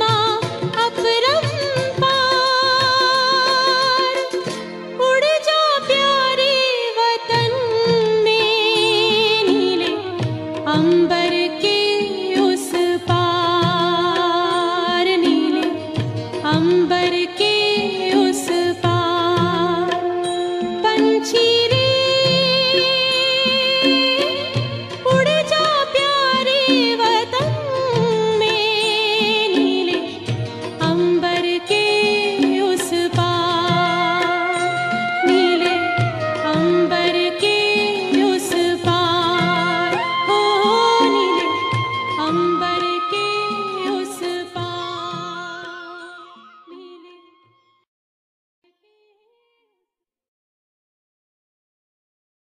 মা